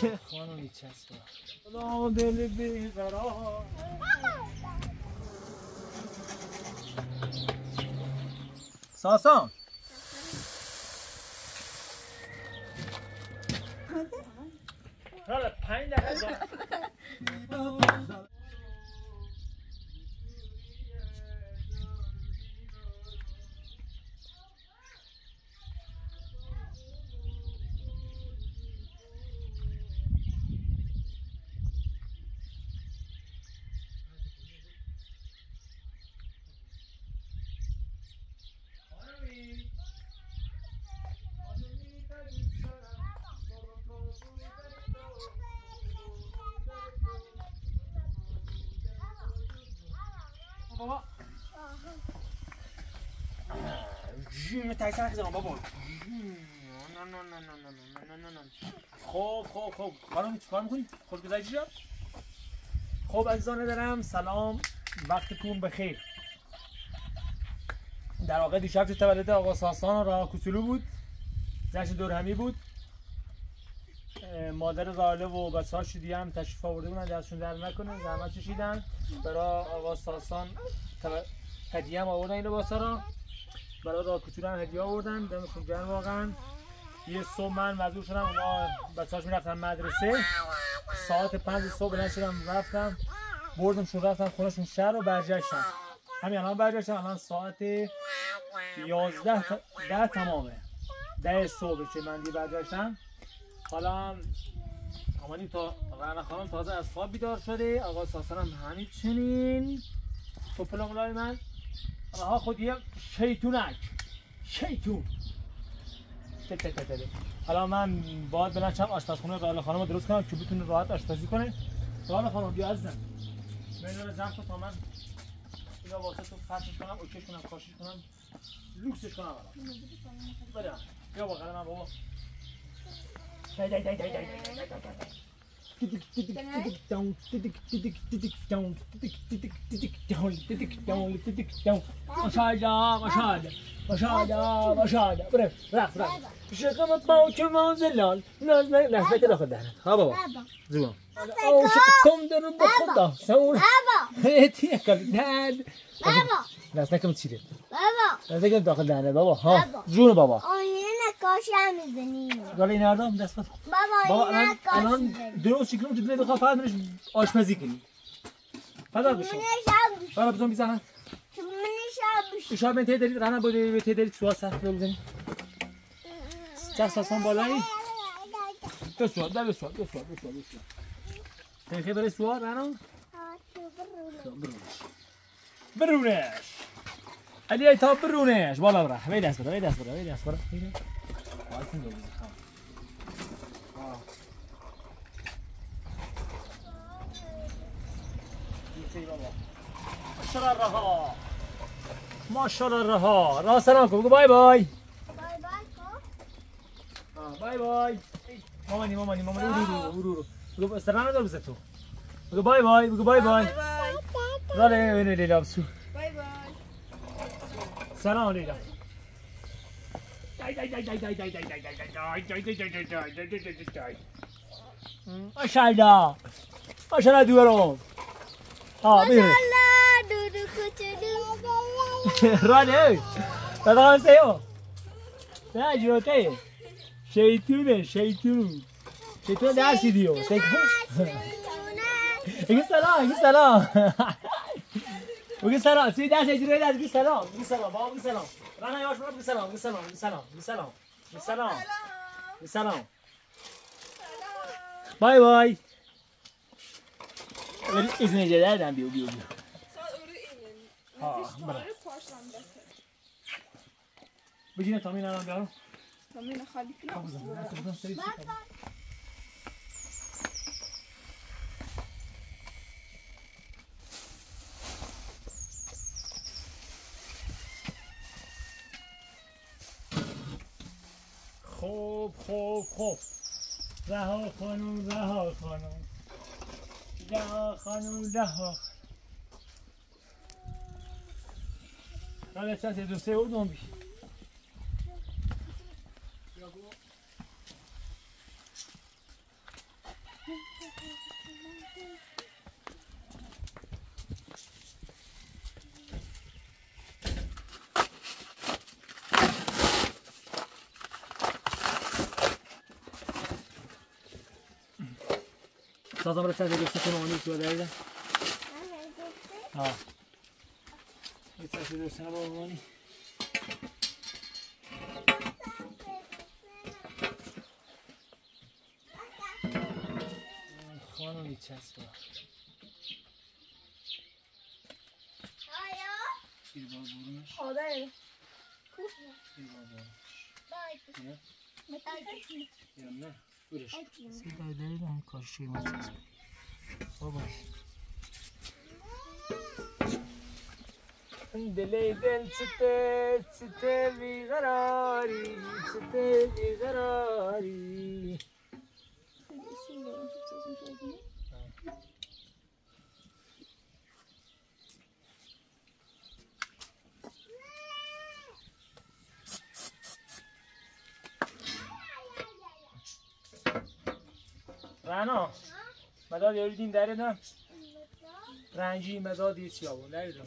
خانمی چسبا دل بیقرار ساسان. حالا پنج دقیقه بابا خیزم بابا نه نه نه نه نه نه نه نه خب خب خب خانم چیکار می‌کنی؟ خوش گذشتی شب؟ خب عزیزان دارم سلام وقتتون بخیر در واقع دیشب تولد آقا ساسان راه کوچولو بود جشن دورهمی بود مادر راله و بچه ها شدی هم تشریف آورده بودن دستشون در نکنه زحمت کشیدن برای آقا ساسان هدیه هم آوردن این لباسا را برای راه کوچولو هم هدیه آوردن دمشون گرم واقعا. یه صبح من مزور شدم اونا بچه هاش می‌رفتن مدرسه. ساعت پنج صبح بلند شدم رفتم بردمشون رفتم خونشون شهر و برگشتم همین الان برگشتم الان ساعت یازده ده تمامه. ده صبح که من دی برگشتم حالا آمانی تا رعنا خانم تازه از خواب بیدار شده. آقا ساسان هم همین چنین. توپل مولای من. آنها خود یه شیطونک شیطون حالا من باید بلند شم آشپزخونه رال خانم رو درست کنم که بتونه راحت آشپزی کنه رال خانم بیا عزیزم من رو جمع تا من اینا واسه تو فرشش کنم اوکیش کنم کاشش کنم لوکسش کنم برم بیا با قلمم بابا دای دای دای مشاجة مشاجة مشاجة مشاجة بريف راح راح شكم طاوش ما زلال ناس ناس بيت داخل دهنا ها بابا زمان أو شكم درب خدا سوي هاتي اكل دهن بابا دست نکنم چیره. بابا. دست نکم داخل دهنه. بابا ها. جون بابا. آینه نکاش هم می‌زنیم داره این هردام دست بابا بابا الان الان درست شکل تو دلت خواهد فقط منش آشپزی کنی. فدا بشه بابا بزن بزن منش شب من ته دارید رنه بده به ته دارید سوا سخت بزنی. چه ساسان بالایی؟ دو سوا دو سوا دو سوا دو سوا دو سوا تنخی برای سوا رنه برو. خب، برو. برونش. علی ای تا برونش. بالا برا. وی دست برا وی دست برا وی دست برا. ماشاءالله رها. ماشاءالله رها. راه سلام کن. بگو بای بای. بای بای مامانی مامانی مامانی. رو رو رو رو بگو سلام ندار بزن تو. بگو بای بای بگو بای بای. Allez, venez les là-dessous. Bye bye. Salam les là. ماشاءالله ماشاءالله دوارم ها بیر ماشاءالله دورو کوچولو رانه دادا هم سیو نه جوته شیطونه شیطون شیطون درسی دیو سلام سلام بگی سلام سی دست اجرای دست بگی سلام بگی سلام بابا بگی سلام رانا یواش برو بگی سلام بگی سلام بگی سلام بگی سلام بگی سلام بگی سلام بای بای ولی izin ederden bir bir bir. Sen öyle inin. Ha, bırak. parçalandı. بگیرم تامین الان بیارم Tamam yine halikine خب بزن بزن بزن سری سری خوب خوب خوب رها خانم رها خانم رها خانم رها Olha só, você não sei o nome. سازم برای سر دوسته کنم آنی سوال دارید ها یه سر دوسته با آنی خانمی چسبا گیر بار برونش. آده گیر بار برونش. نه. برش سی دای دارید هم کاشی ما چسبا بابا دلی دل چته چته بیقراری چته بیقراری رنا مداد داره دم رنجی مداد یه چیا بود نریدم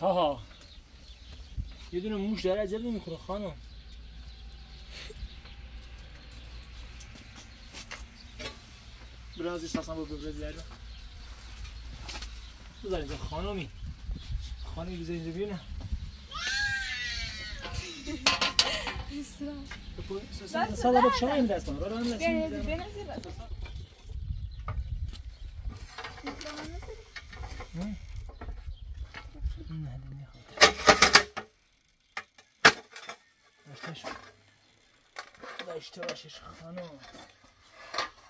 ها ها یه دونه موش داره عجب نمی‌کنه خانم. برازش اصلا با ببرز داره بذار اینجا خانمی. خانمی بذار اینجا بیونه سالا با شما این دست دست نه نمی‌خواد داشتش داشته باشش خانم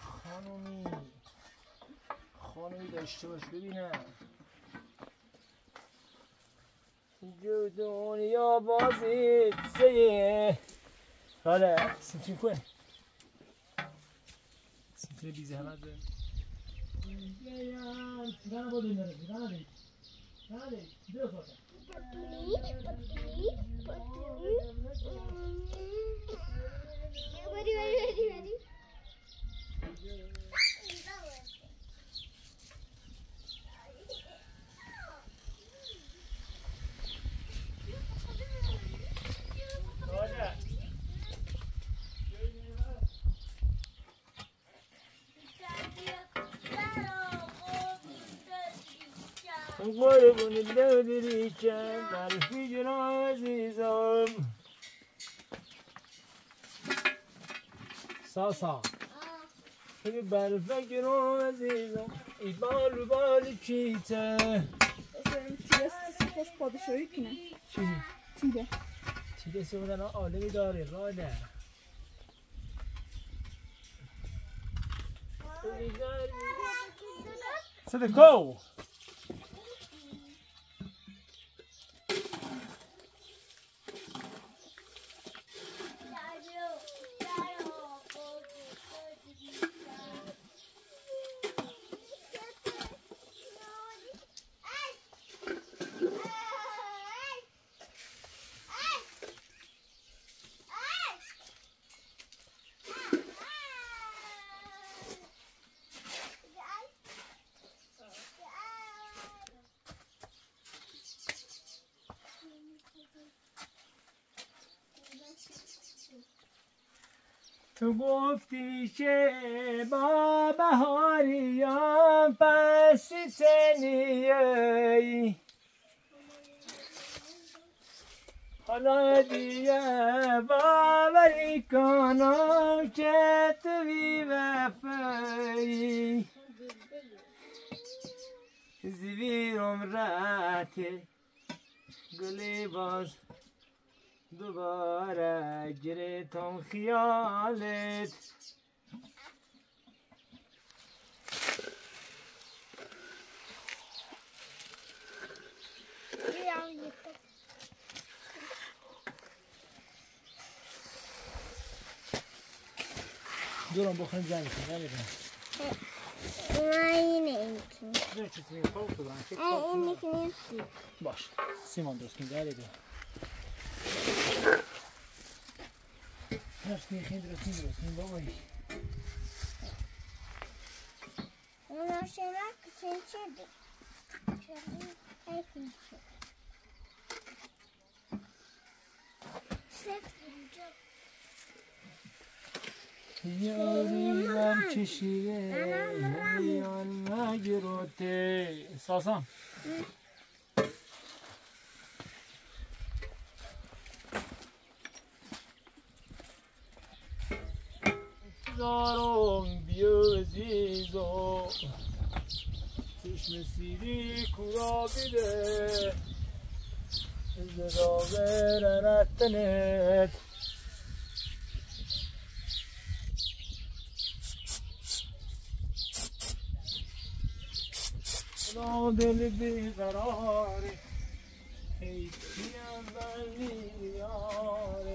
خانومی خانومی داشته باش ببینم جو دنیا بازی سیه حالا سنتین کن سنتین بی زحمت به نه قربون دودری کن برفی جنا عزیزم ساسا بگی برفه جنا عزیزم ای بال بال کیته تیره سپاش پادشاهی کنه چی؟ تیره چی دسته بودن عالمی داره راده صدقو تو گفتی که با بهاریان پس تنیایی حالا دیگه باوری کنم که تو بی وفایی زیر عمرت گلی باز دوباره گرفتم خیالت دورم بخوریم زنگ کنم نمی‌دونم دور چیزی خواب تو برم چه کار کنم؟ باش سیمان درست کن داره دو درست کن خیلی درست کن درست کن بابایی یاری بر کشیده میان نگروته ساسان زارم بیا زیزو چشم سیری کورا بیده زراور رتنت را دل بیقراره ای کیم بلی یاره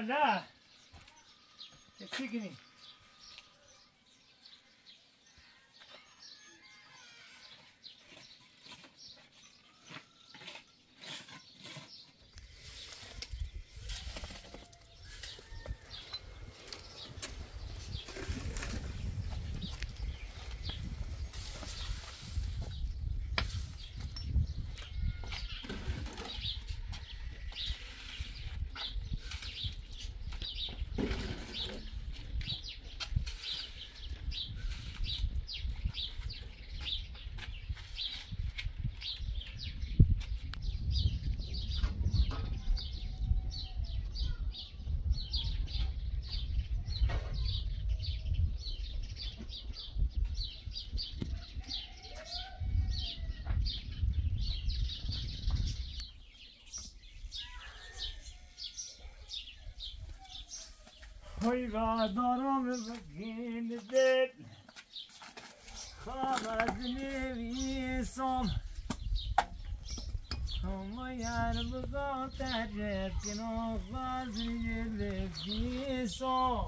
Ana. Esigni. خوی دارم بگین دل. خواب از نویسم. همو یار بگو تجرب کنو خواز نویسم.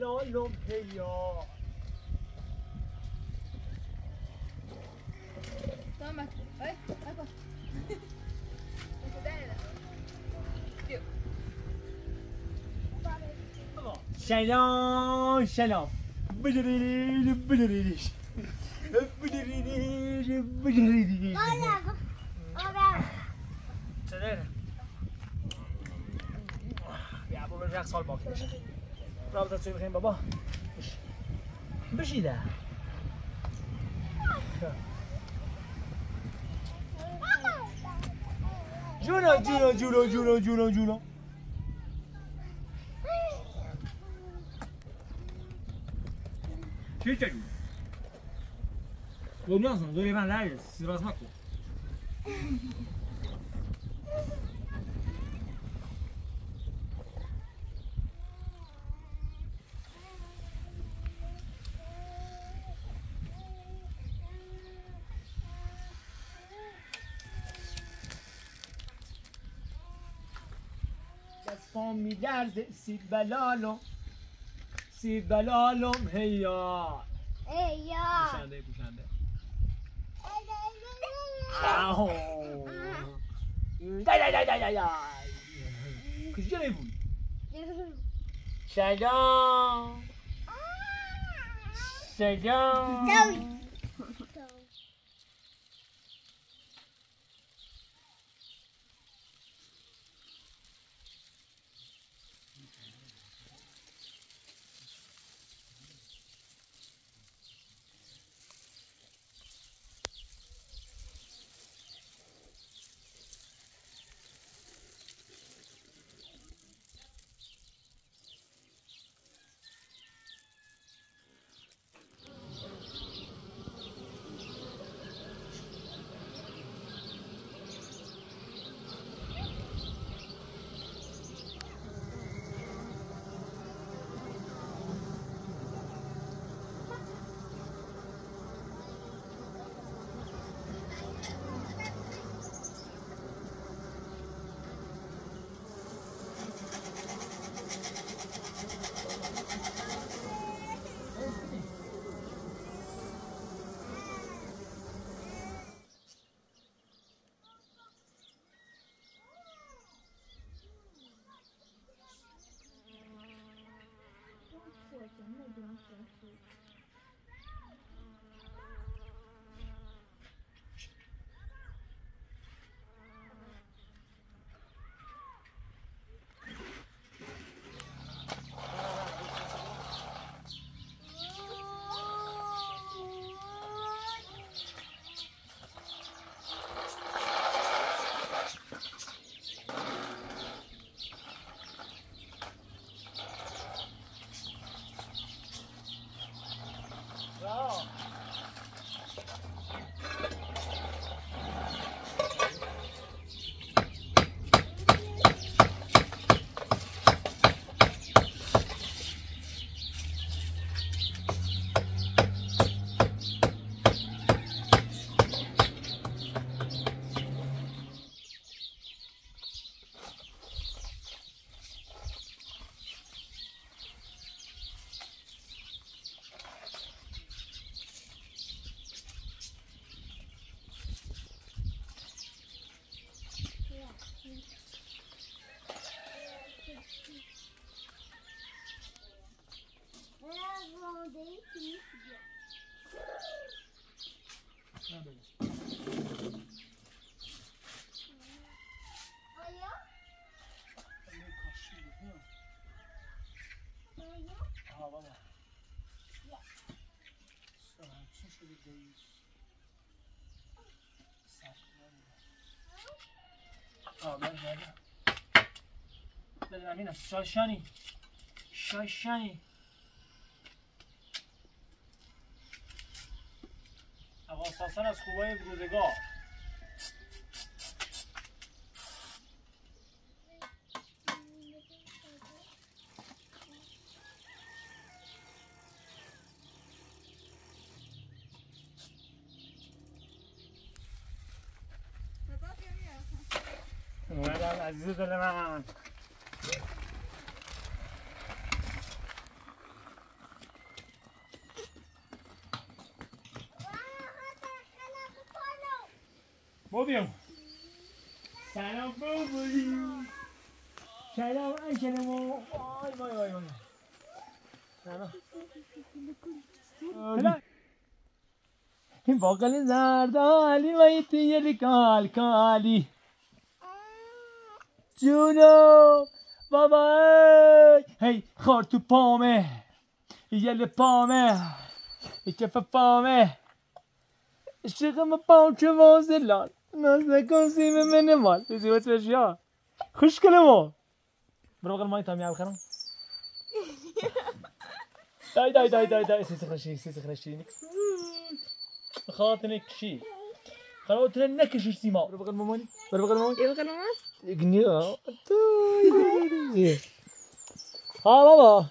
رو لو پیا طماطی ای آبا بده نه بیاو بنده شایون شالوم بدریدی بدریدی فبدریدی بدریدی آبا آبا صدر آبا و رج سال باکنیش رابطه توی بخیم بابا بش بشیده جونا جونا جونا جونا جونا جونا چی چی Olmazsın, zor ben nerede? Siz basmak mı? میلرزه سیر بلالم سیر بلالم هیا ای یا. پوشنده پوشنده. آهو دای دای دای دای دای دای کجا بود سلام سلام ببینم شاشانی شاشانی آقا ساسان از خوبای روزگار. عزیز دل من. بابیم سلام بابولی. سلام انشنمو وای وای وای وای. سلام. باقل زردالی و ایتی کال کالی جونو! بابا هی خار تو پامه. یل پامه. کف پامه. عشقم پام که وازلان ناز نکن سیم من مال. بزیوت بشیا خوش کلمو برو بقل مای تامی خرم دای دای دای دای دای. سیس خرشی سیس خرشی. خاطر نکشی خاطر نکشی سیما. برو بقل مامانی برو بقل مامانی یه بقیل مامان Gniła. ها بابا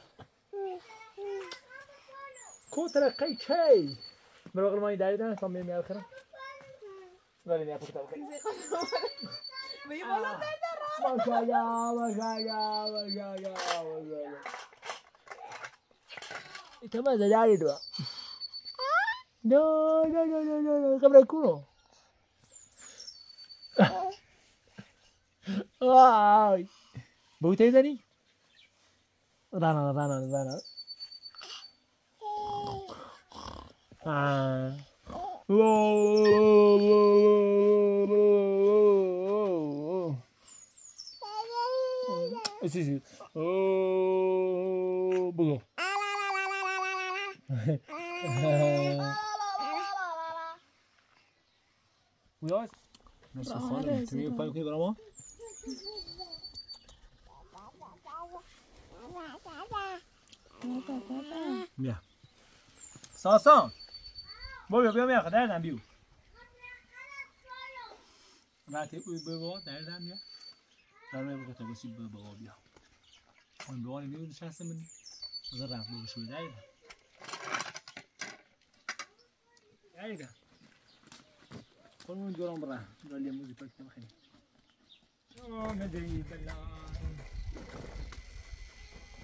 كو تلقي شاي مروغ الماي داري دانا صمي مي أخرى غالي مي أخرى مي بولا وشايا وشايا وشايا وشايا كما زداري دوا No, no, no, no, no, no, cabra culo. Bogutani Rana, rana, rana. Ah. Si, si. Oh, بیا. ساسان. بیا بیا بیا دردم بیو. وقتی اوی بابا دردم بیا. دردم بیا تا بسی بابا بیا. اون بابا نمیو نشسته من بزر رفت بابا شوی دردم دردم خورمون جورم برم را لیموزی پاک نمخیلی Oh, ندري بلال.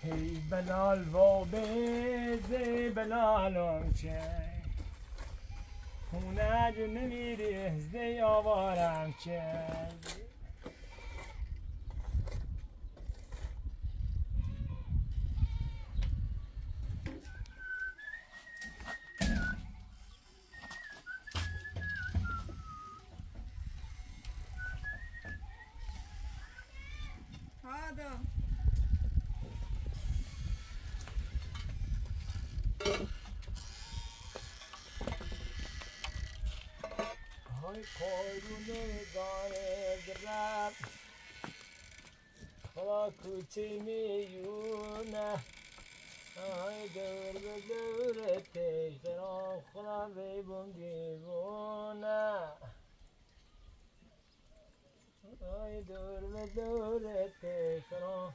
هی بلال و بیز بلالم چه خونه جو نمیری هزده آوارم چه هذا های قارون گاره درم خلا کوچه میونه های دور به دور پیش برام خلا بیبون دیوونه های دور به دور پیش برام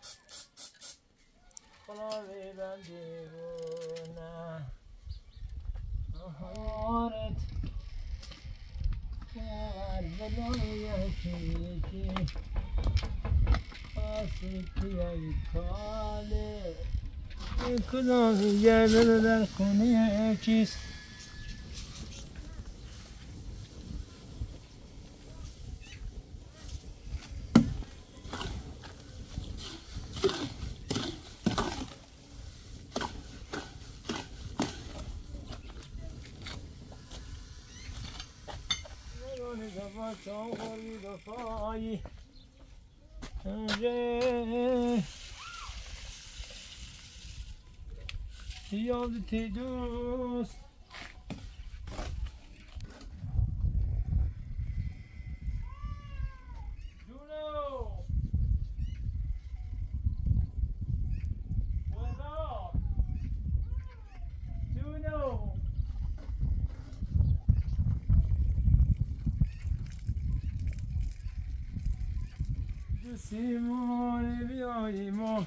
خلا بیبون دیوونه آهارت کار ولایتی که آسیتیای کاله. خدا یه در کنه چیست وفایی یادت دوست. Simone vi Vioimo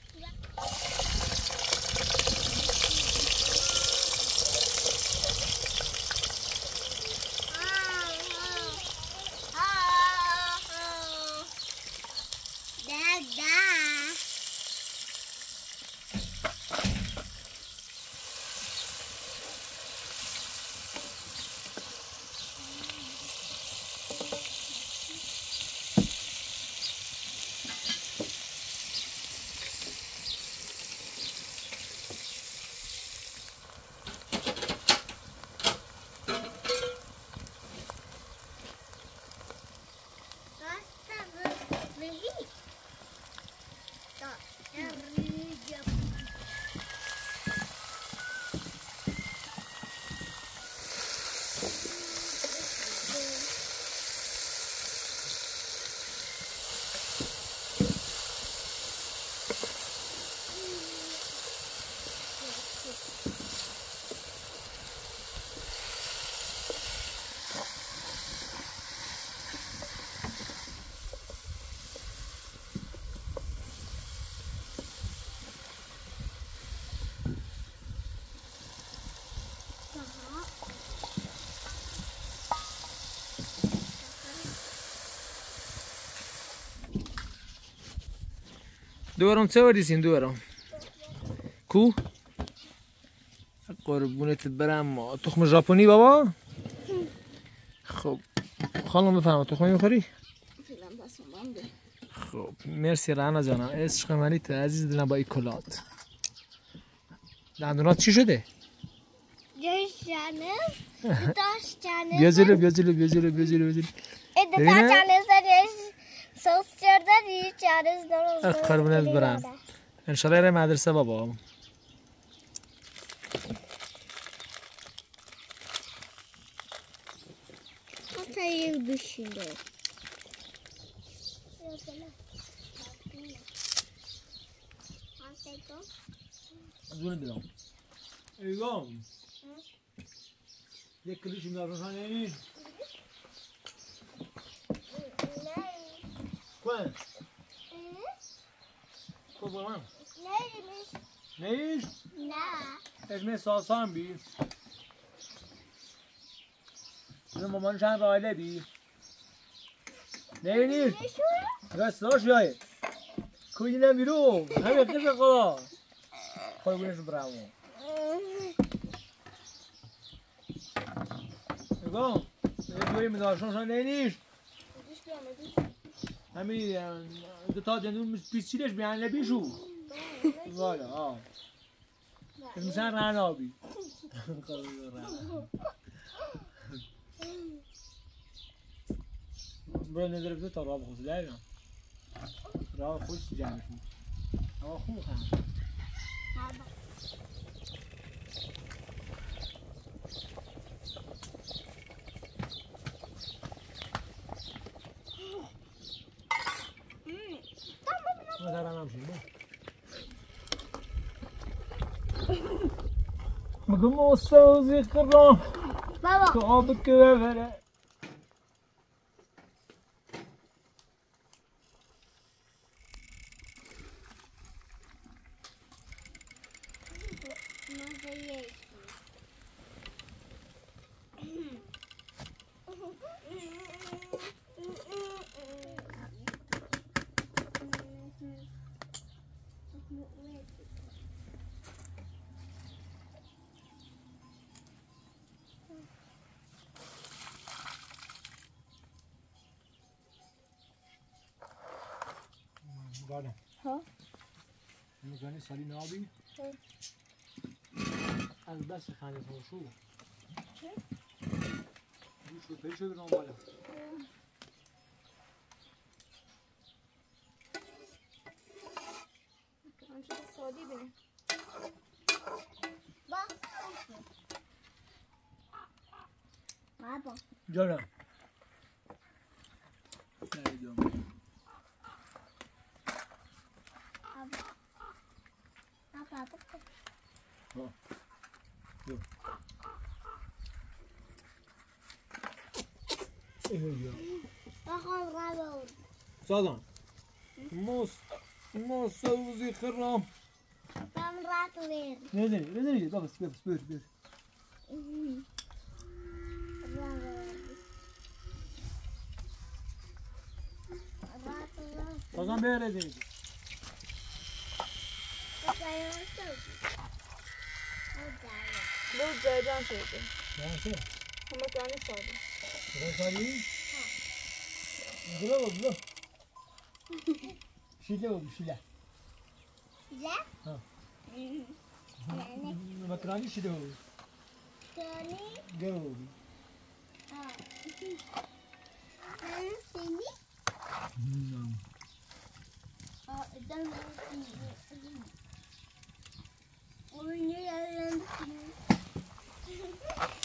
دورم چه وردیسین دورم کو قربونت برم ما تخم ژاپنی بابا خب خانم بفرما تخم می‌خوری خب مرسی رانا جانم عشق منیت عزیز دلم با این کلات دندونات چی شده؟ بیا جلو بیا جلو بیا جلو بیا جلو بیا جلو E. Sosyadan iyi çaresiz Ah, قربونت برم انشالله یه مدرسه بابا Hatayı düşündü. دونه دلم ایگام یک کلیش میدار کن با من Neymiş? نیش Ne? اسم ساسان بی اسم مامان چند رایله بی نیش Ne şu? راستاش یای کوی نمیرو همه قیز خدا خواهی بونش برامو نگاه یه جوری میدارشون شان نیش Hiç beğenmedim. همین دو تا دندون پیچیدش بیان لبیشو والا آه اسم سن رنابی برو نظر بده تا راه بخوص لینا راه خوش جمعش اما خوب هم مثلا نمشي میگم مستوزی خرام. Baba. که آب که ببره سالی نابی ها. از دست خنده تو شو چه؟ گوش رو پیش رو بالا سادی بینه. Baba. جانم نیدم Baba. Baba. Bakalım baba oldu. سازان موس موسوزی خرام Ben rahat veririm. نه نه نه نه بس بس بس بس سازان بره دیگه Bu caydan şeydi. نشه Ama kendi sadi. برای سالی برو برو شیله بود شیله مکرانی شیله بود گرو بود جون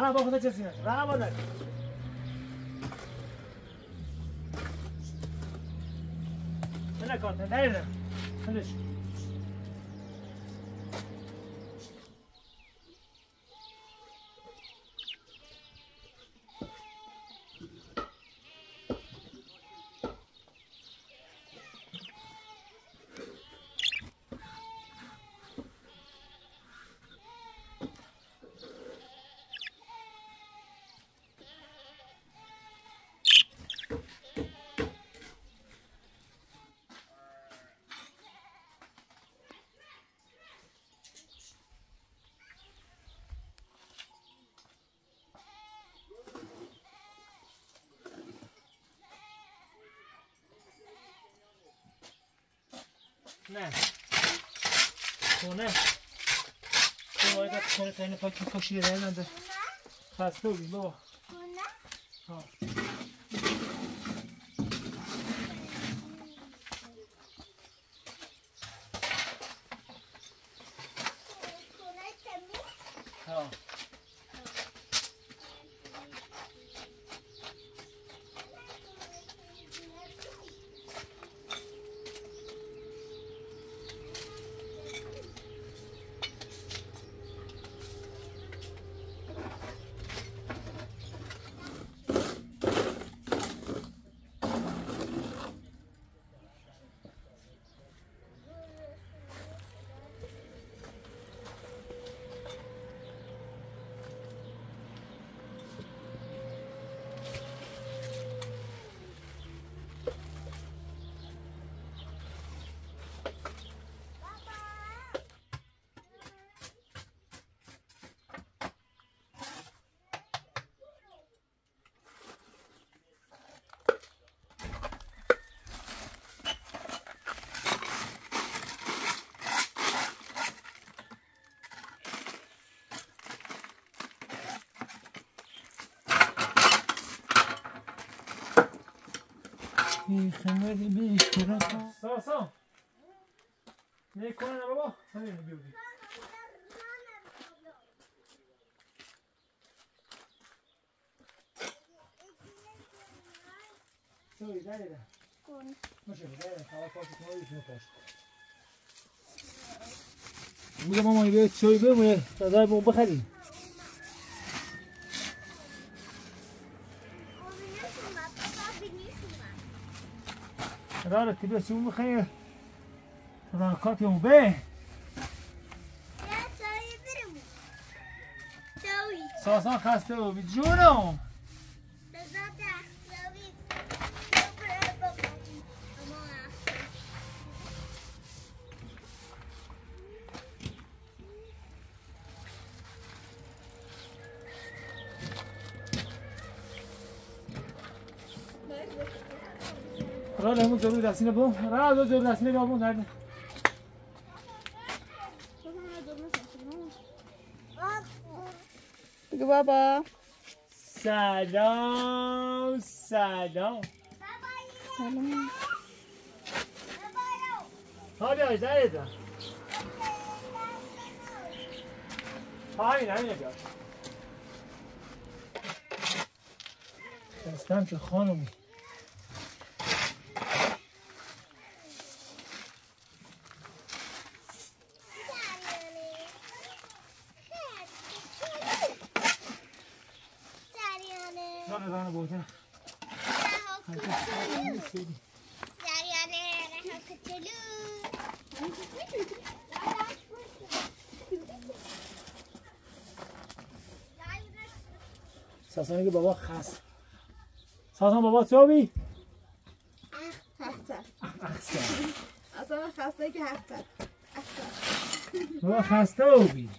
راه با خودت چسی نشه راه با داری بنا کارت نه نه نه. خونه خونه باید کنه کنه پاکی کشی رای نده خسته بودی بابا. خونه ها پیغمبر به اشتراک سا سا می‌کنه بابا همین بیودی Sorry, dai, dai. Con. Ma c'è, dai, stava quasi con lui, sono مامان بیا چای بمونه تا دای بخریم خدا رو تبسم بخیر صداقت و به ساسان خسته و جونم. జరుగు దర్శన از రాదు జరుగు దర్శన బాబు నాడు بگو بابا. سلام سلام. سلام حالی آج نره دار پایین همینه دستم که خانمی میگه بابا خس سازان بابا چوبی اختر خسته اصلا خسته که خسته خسته بابا خسته بودی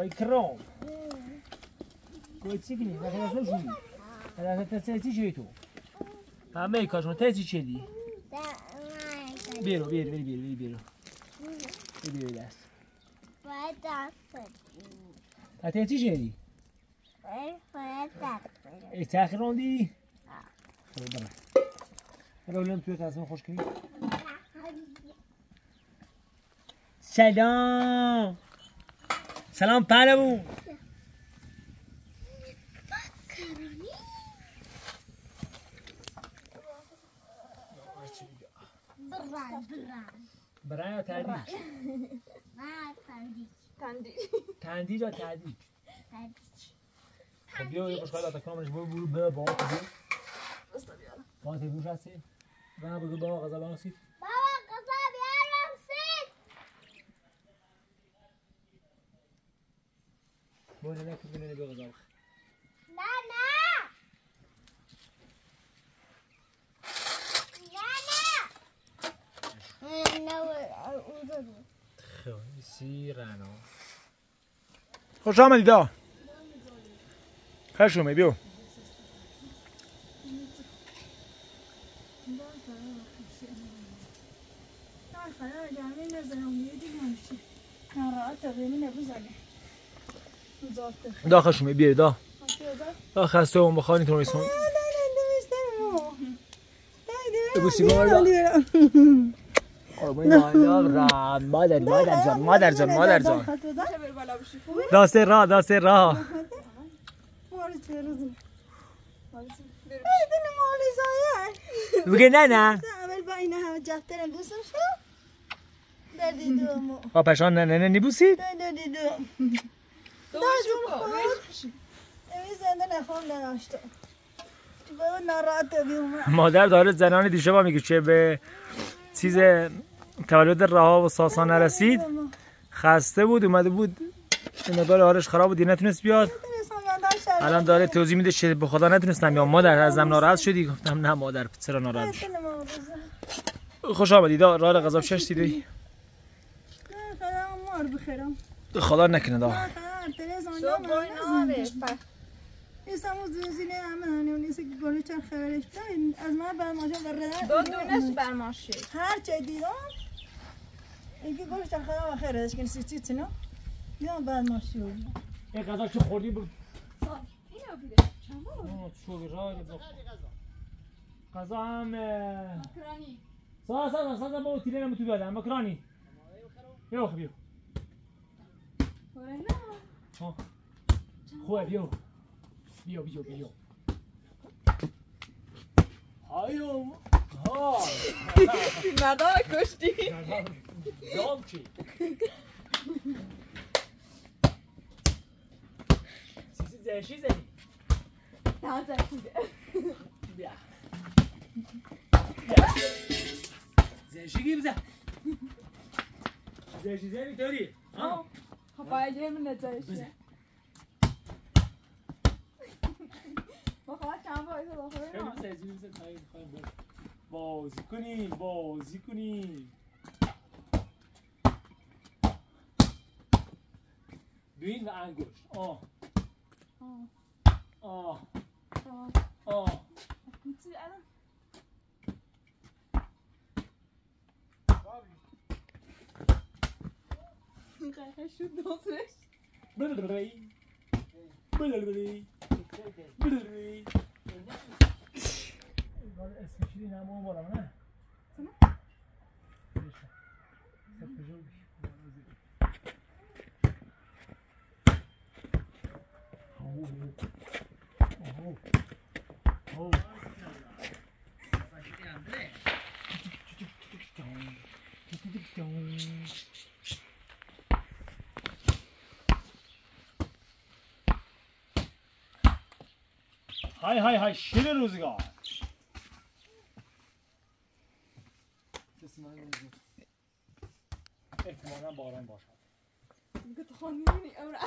وای کرام کوی چی کنی؟ نکنه اصلا شوی هذا تسيتي شيتو همه کاشون تسی چه دی؟ بیرو بیرو بیرو بیرو بیرو بیرو بیرو دست باید دست تسی چه دی؟ باید دست ای تاخیران دی؟ خب برم حالا اولم توی قسم خوش کنی سلام سلام پهلوون برن برن برای یا تردیج؟ نه تندی تندی تندیج یا تردیج؟ تندی خب بیا یه خوشحال آتا کنم برو برو برو با آتا بیا بستا بیارم با آتا بروش هستی؟ بنا بگو با غذا بانسید بابا قضا بیارم سید با نه نکن بینه بیا غذا بخ نه نه. نه نه نه بود. خب سی رنا خوش آمدی دا خوش اومدی بیو دا خوش اومدی بیو دا. دا خسته اون بخوانی تو رویسون بگو سیگار دا مادر مادر جان مادر جان مادر جان. چه بر بالا بشی خوبه داست راه داست راه. بگه نه نه. اول با پشان نه نه نه دادی دوم تو بشو کن امی زنده نخوام نناشتا تو بابا ناراحت بیوم مادر داره زنان دیشب میگه چه به چیز تولد رها و ساسان نرسید. خسته بود اومده بود. مقدار حالش خراب بود نتونست بیاد. الان داره توضیح میده چه به خدا نتونستم یا مادر ازم ناراحت شدی؟ گفتم نه مادر چرا ناراحت شدی خوش آمدی. دا راه غذا شش دیدی؟ خدا نکنه دا. تو بای ناره ایسامو زنزینه همه هنو نیست که گلی چند خبرش. از من بر ماجا بردن دو دونش بر ماشی هر چه دیدم اینکه گلی چند خبر خیر ازش کنی سی چیت نه؟ یا بر ماشی بود این غذا چه خوردی؟ بود اینو بیده چند بار؟ شو راه غذا. هم کرانی سا سا سا سا با تیله نمو تو بیادم مکرانی. خوبه بیو بیو بیو بیو هایو ها مردا کشتی جام چی سیسی زشی زنی نه زکیده بیا زشی گیم زن زشی زنی داری ها خب باید یه من نجایشه بزن. بخواه چند بار ایسا بخوره. خیلی تایی بریم. بازی کنی بازی کنی بین و انگوش آه. آه. آه. آه. Belangrijk, hij zoet dat weg. Blablabla. Blablabla. Blablabla. Eskişehir'in ama o var ama ne? Tamam. Yapıcı olmuş. Thank you. های های های شیر روزگار احتمالا باران باشد خانه می‌بینی، امرا.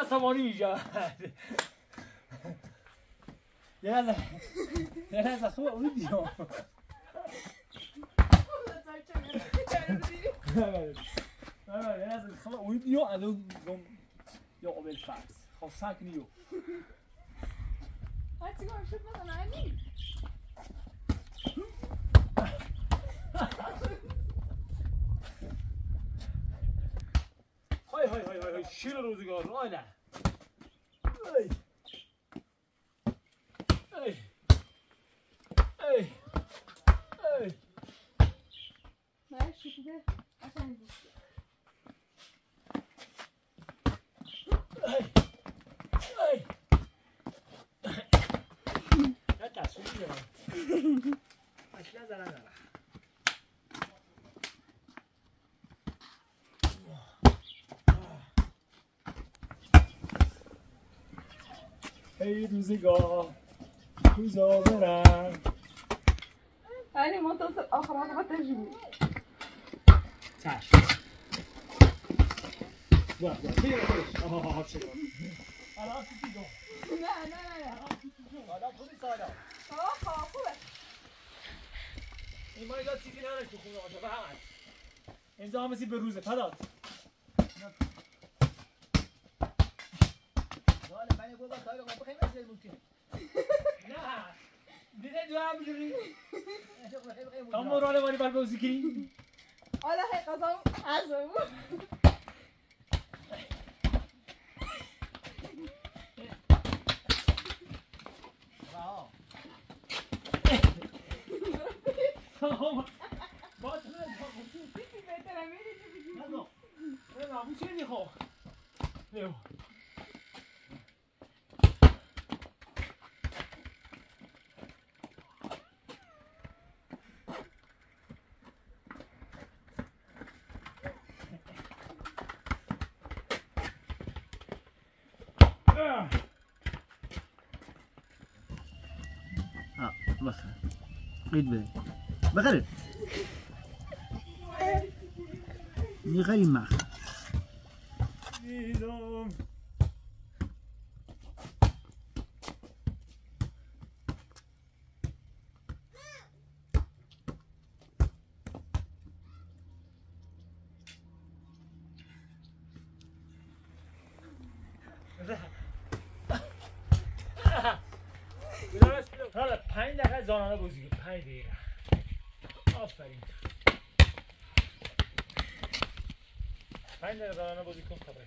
عصبانی میشه یالا یالا از خوب اون دیو یالا از خوب اون دیو الو گم یا قبل فاکس خب ساکنیو ها، چیکار شد مثلا علی؟ های های های های های شیر روزگار راهله ای ای ای ای نه، شکیده. قشنگ بود. ای ای نه تصویر دارم اصلا زرن دارم ای روزگار روزا برم علی منتصر آخر آخر تجربه. چشم. بیا بیا بیا بیا. آها آها چه الان چی دیگه نه، نه، نه. حالا خوبی سالا. آه، خواه، خوبه. این ما اینجا چیزی نداره تو خونه باشه فقط اینجا هم مثل به روزه پداد نه. دیده دو هم morale mani bal bauzi kiri حالا هی قضا عزم بخ قيد بدي بغرب ني پنج دقیقه زانانه بازی کن خبره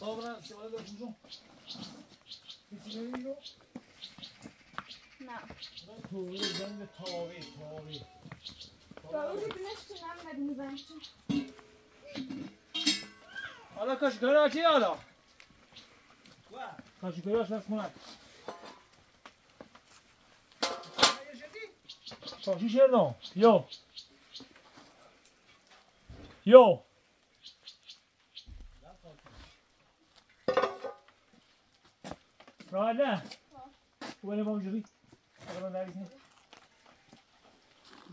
Dobra, da giù. Che ti vedo? نه. Tu vedi grande tovi, tovi. با روز بینش که نمیدی می‌زنی چی؟ حالا کاشیکاری چی حالا؟ کاشیکاری هاش دست کنن کاشی شردم یو یو راه نه ولی با اونجوری بغلان در بیسنی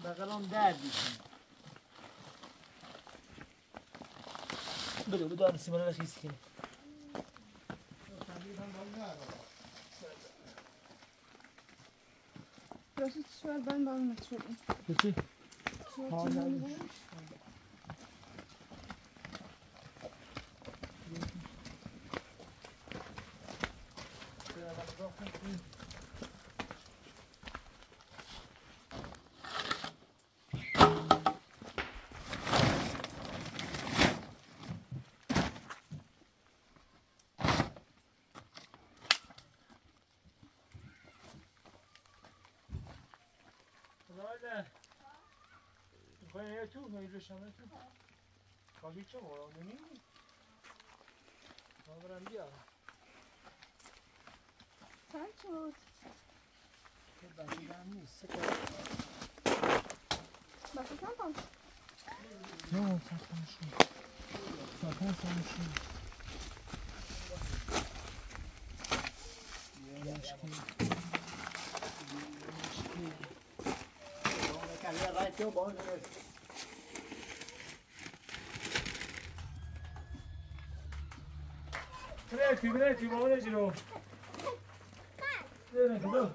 بغلان در بیسنی بده بده آن سیمان Das ist schwer, wenn man mit Schulden. Bitte? Schulden. najwyższamy tu. Kobiecie wolą, no nie. Dobra, biała. Não, Chyba nie dam nic. Bardzo sam pan. No, tak tam szli. Tak, on sam szli. Jaszki. Jaszki. Olha, vai ter o bom, né? Ne diyor? Bırak, bırak.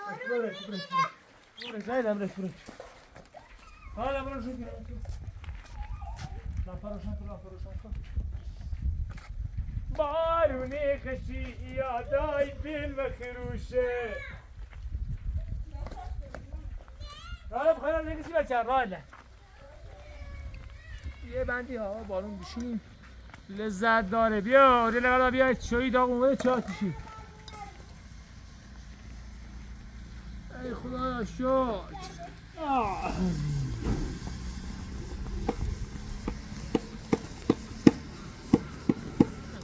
Bırak, bırak, bırak. Bırak, haydi bırak, bırak. Hala bırak şu bırak. Lan paraşan kur, lan paraşan kur. باروني خشي يا داي بالمخروشة حالا نگسی بچه راله یه بندی ها بارون بشین لذت داره. بیا دل بلا بیا چایی داغ اومده چه آتیشی. ای خدا شد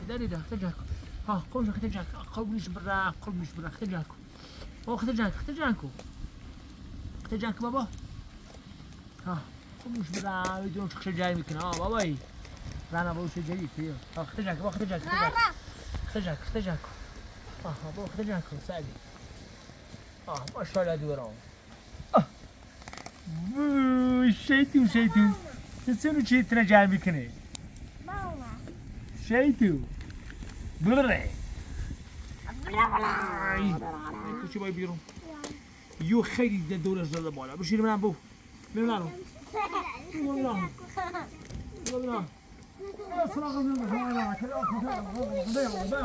داري ده اختجاكو ها قومش اختجاك قومش برا قومش برا اختجاكو او اختجاك اختجاكو اختجاك بابا. ها قومش برا بدون شخص جاي يمكن اه لا أنا بقول شيء جديد فيه. آه، اخرجك اخرجك نعم. اخرجك. اخرجك آه ابو اخرجك سعدي. آه ما شاء الله دوراهم شيتو شيتو تسونو شي ترجع بكني شيتو برعي شو باي بيرو يو خيري ده دولة جدا بالا بشير من عم بو من عم بو من عم بو من عم بو بریم نرو بریم نرو بریم نرو سراغ من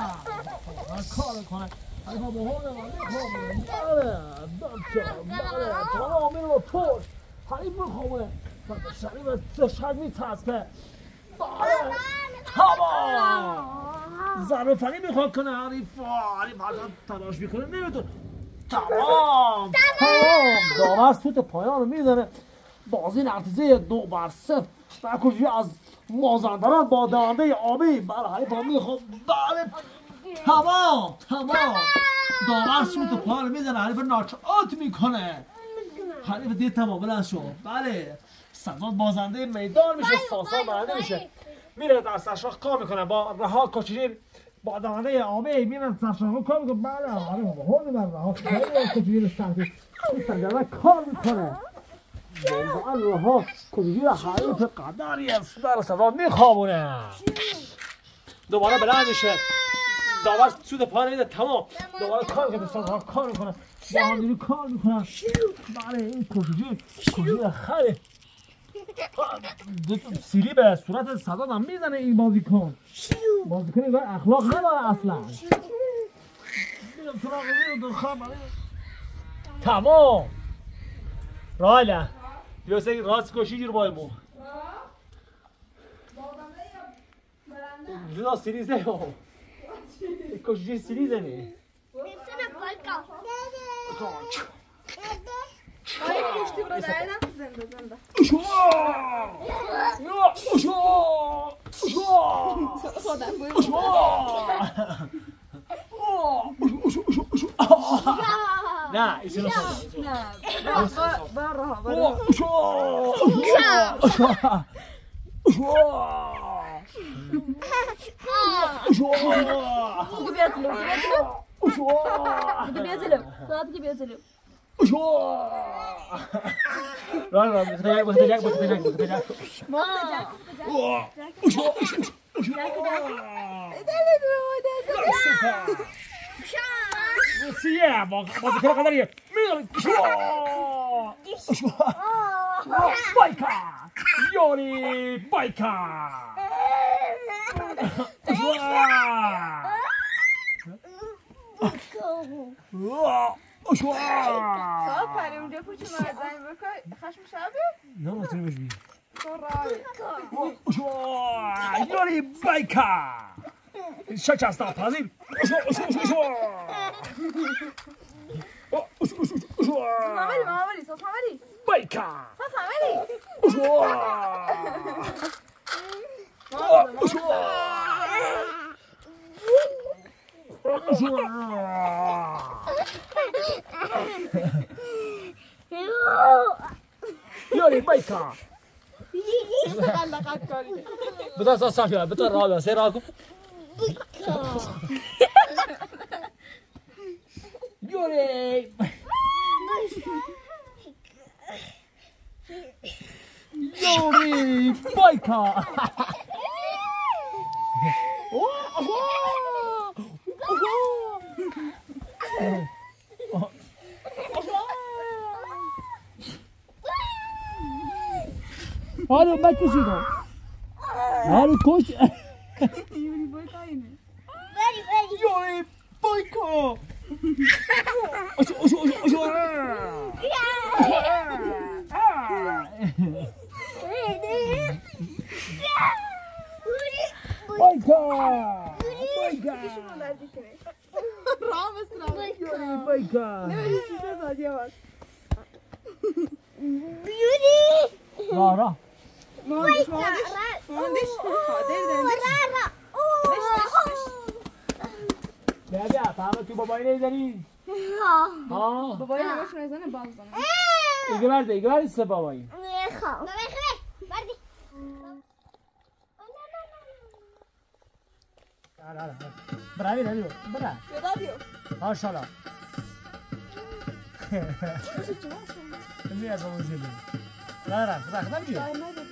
بخواهد که کار کنه ای ها با هون بله بچه بله تمام اینو پشت هایی بخواه شریف تشک میتسبه بله تمام زن فنی می‌خواد کنه حریف حریف ازم تلاش می‌کنه نمیتون تمام تمام داور سوت پایان رو می‌زنه بازی نتیجه دو بر صفر کجی از مازندران با دانده آبی بله حریف هم می‌خواد بله. تمام تمام. داور سوت پایان رو می‌زنه. حریف ناچات می‌کنه. حریف دید تمام بلند شو. بله. صداد بازنده میدان میشه. ساسا برنده میشه. میره در سرشاخ کار می‌کنه. با رها کوچولو با دانه آبی میرن سرشاخ کار می‌کنه. بله بابا هون بر رها کوچولو سرشاخ کار می‌کنه. واقعا رها کوچولو حریف قدری است در صدا میخوابونه دوباره بلند میشه. داور سود پا نمیده تمام. دوباره کار می‌کنه. سرها کار می‌کنه. هم کار می‌کنن بله این کوچولو کوچولو خره. سیلی به صورت صداد هم می‌زنه این بازیکن. بازیکن اینگاه اخلاق نداره اصلا. این تمام. رایله Jose, rasko šigir bojmo. Zelo silizejo. Ko že silizeni. Nemce na koliko? Konč. Ajde, ti prodajna? Zenda, zenda. Ušo! Ušo! Ušo! Ušo! Ušo! ایشون Ne? Ben rahat. Ben Gibi yatılıyorum. Gibi yatılıyorum. Gibi yatılıyorum. Saat gibi yatılıyorum. راه راه بختجک بختجک بختجک بختجک سیه با با ذکر قدریه میل بایکا یوری بایکا سوال پری اونجا پوچی i bajka! Sieciasta pazy. Samaveri, mamaveri, sos بدا صافي بدا راه سيراكم يوري يوري بايكا Oh! Olha o Mike Fugido. Olha o coach. Yuri Boy tá aí, né? Yuri Boy, co! Oxi, oxi, oxi, oxi. Boy, co! Boy, co! Rame strane. Yuri Boy, co! Ne öyle size sadece var. Beauty! Rah rah. مهندش خادر دندش بیا بیا تو بابایی نیزنی ها بابای همش نزنه باز زنه ایگه برده ایگه برده سه بابایی می‌خوام بردی برای ندیو برای پیدا بیو ماشاءالله میاد با موزیلی نه نه خدا خدا بیو خدا بیو سوا هی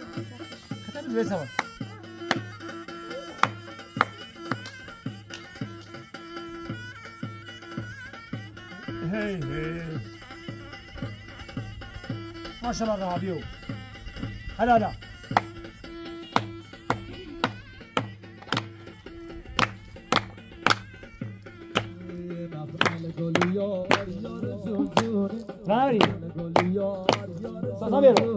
هی ماشاءالله راه بیو هلا هلا بری سازا بیرو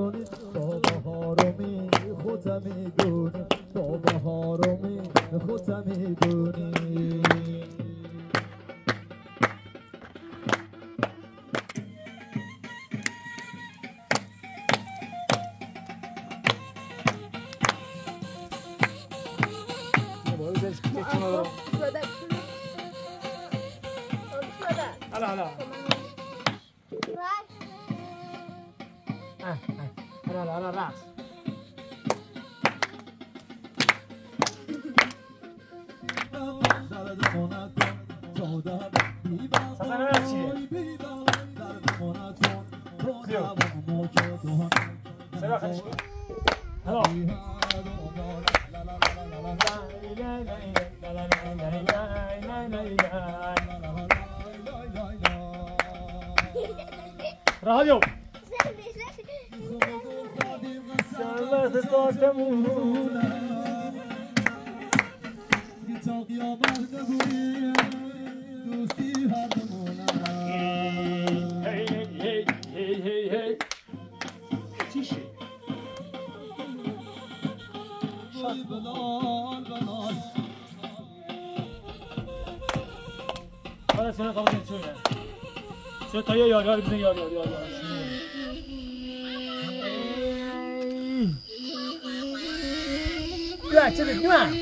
هی هی هی هی هی چیشه حالا سنه قابل چه نه چه تا یه یار یار بزن یار یار یار بیا چه دیگه